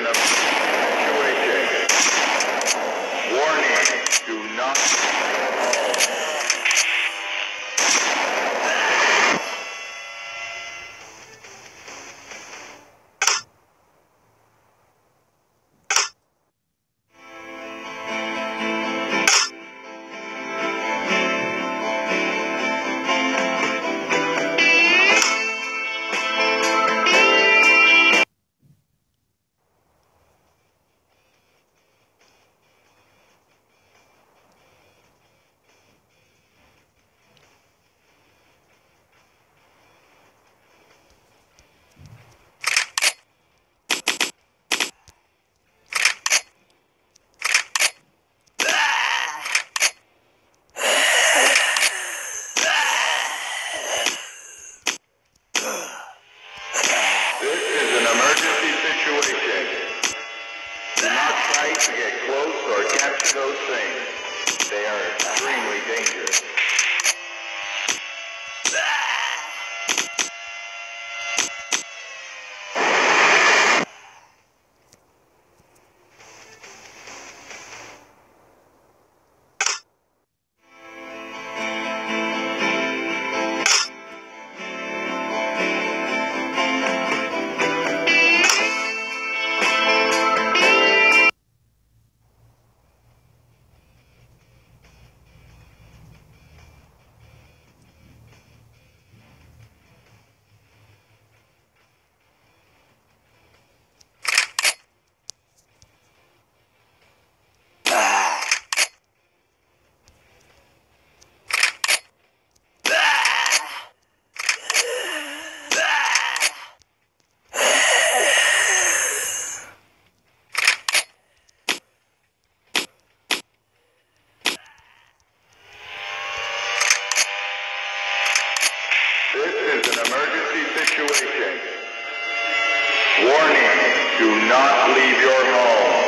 enough. Emergency situation. Warning, do not leave your home.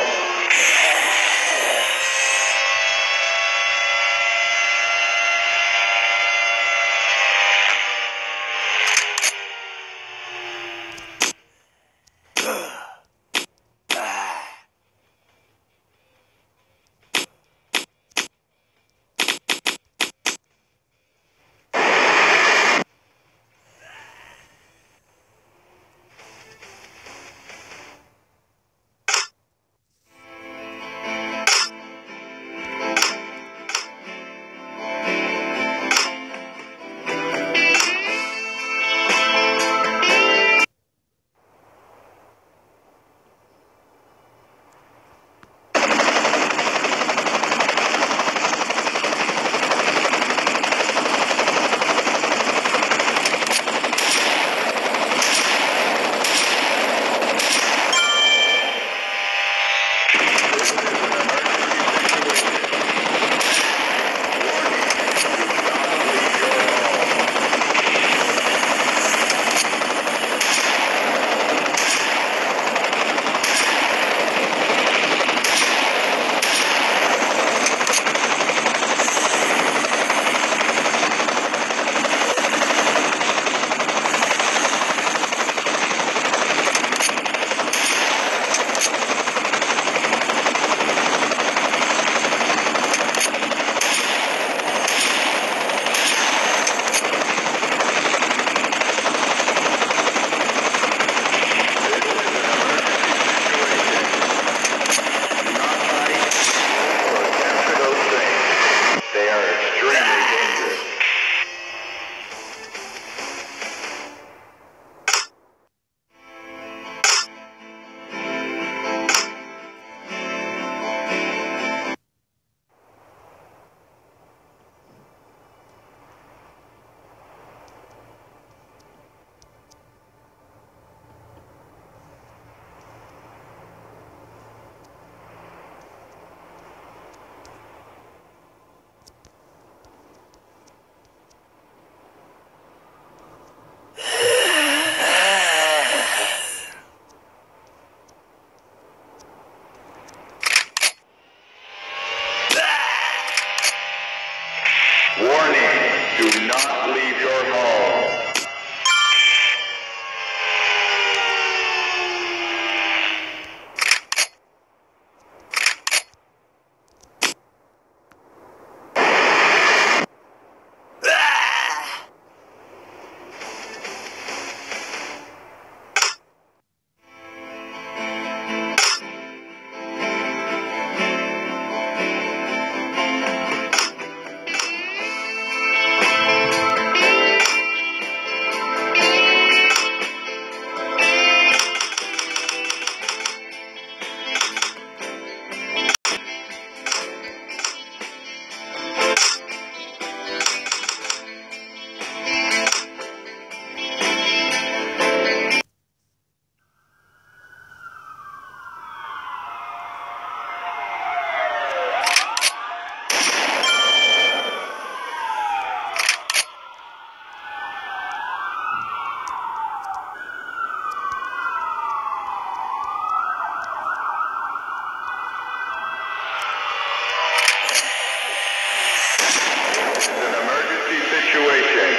Situation.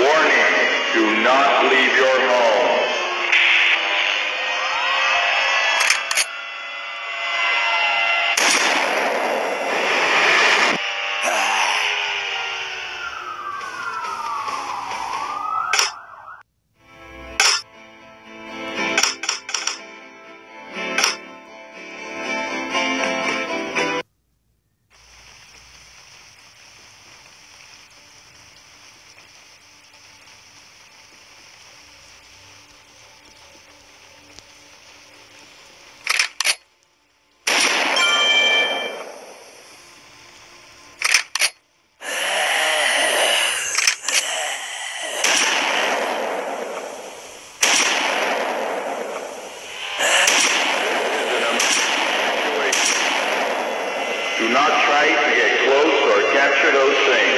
Warning, do not leave your home. Capture those things.